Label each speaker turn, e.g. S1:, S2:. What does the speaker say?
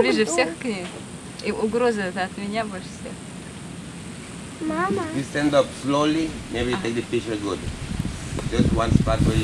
S1: ближе всех к ней. И угроза это от меня больше всех.
S2: Мама.
S3: You stand up slowly, maybe take the picture good. Just one spot where you